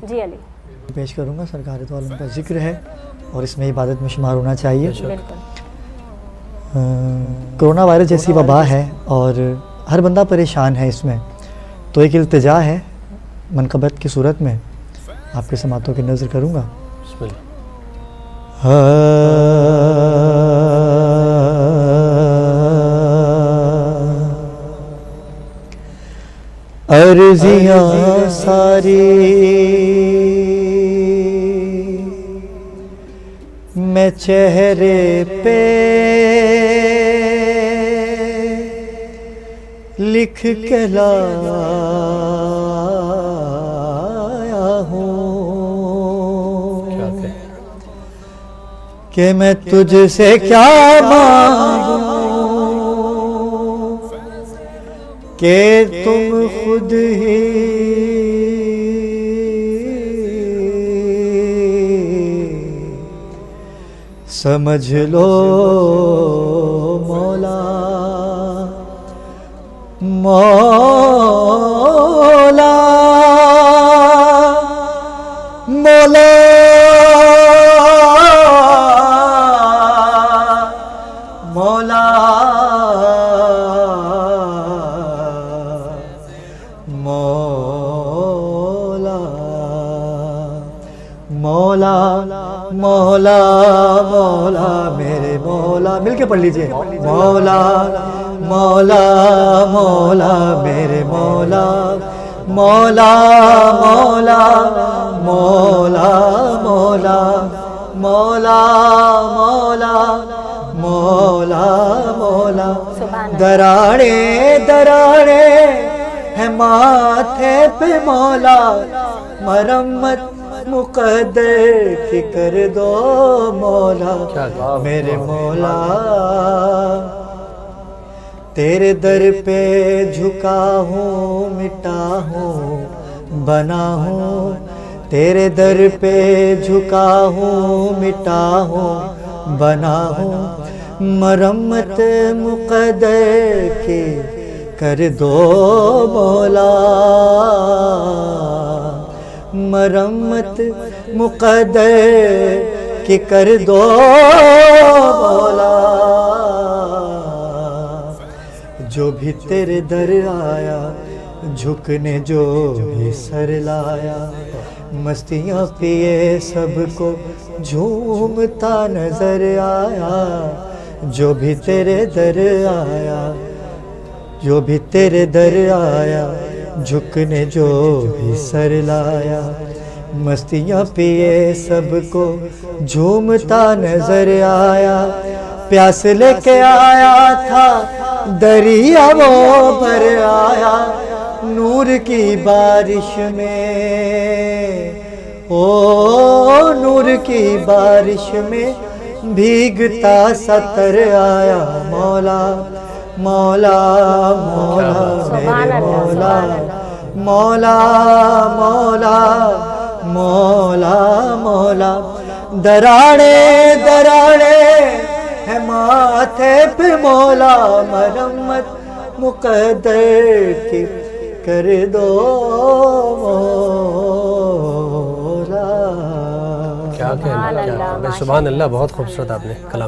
जी अली। पेश करूँगा सरकार तो आलम का ज़िक्र है और इसमें इबादत में शुमार होना चाहिए। कोरोना वायरस जैसी वबा है और हर बंदा परेशान है इसमें। तो एक अल्तजा है मनकबत की सूरत में। आपके समातों की नज़र करूँगा। अर्जियाँ सारी मैं चेहरे पे लिख के लाया हूँ? कि मैं तुझसे क्या मांगूं? कि तुम खुद ही समझ लो मौला। मौला। मौला। मौला। मौला। मौला मौला मौला मेरे मौला। मिलके पढ़ लीजिए। मौला मौला मौला मेरे मौला। मौला मौला मौला मौला। मौला मौला मौला मौला। दराड़े दराड़े है माथे पे मौला। मरम्मत मुकद्दर की कर दो मौला मेरे मौला। तेरे दर पे झुका हूँ मिटा हूँ बना हूँ। तेरे दर पे झुका हूँ मिटा हूँ बना हूँ। मरम्मत मुकद्दर की कर दो मौला। मरम्मत मुकद्दर की कर दो बोला जो भी तेरे दर आया, झुकने जो भी सर लाया, मस्तियाँ पिए सबको झूमता नज़र आया। जो भी तेरे दर आया, जो भी तेरे दर आया झुकने जो भी सर लाया मस्तियाँ पिए सबको झूमता नज़र आया। प्यास लेके आया था दरिया वो भर आया। नूर की बारिश में ओ नूर की बारिश में भीगता सतर आया। मौला मौला मौला मेरे मौला। मौला मौला मौला मौला। दराड़े दराड़े है माथे पे मौला। मरम्मत मुकद्दर की कर दो मौला। क्या कहना क्या सुबहान अल्लाह बहुत खूबसूरत आपने कलाम।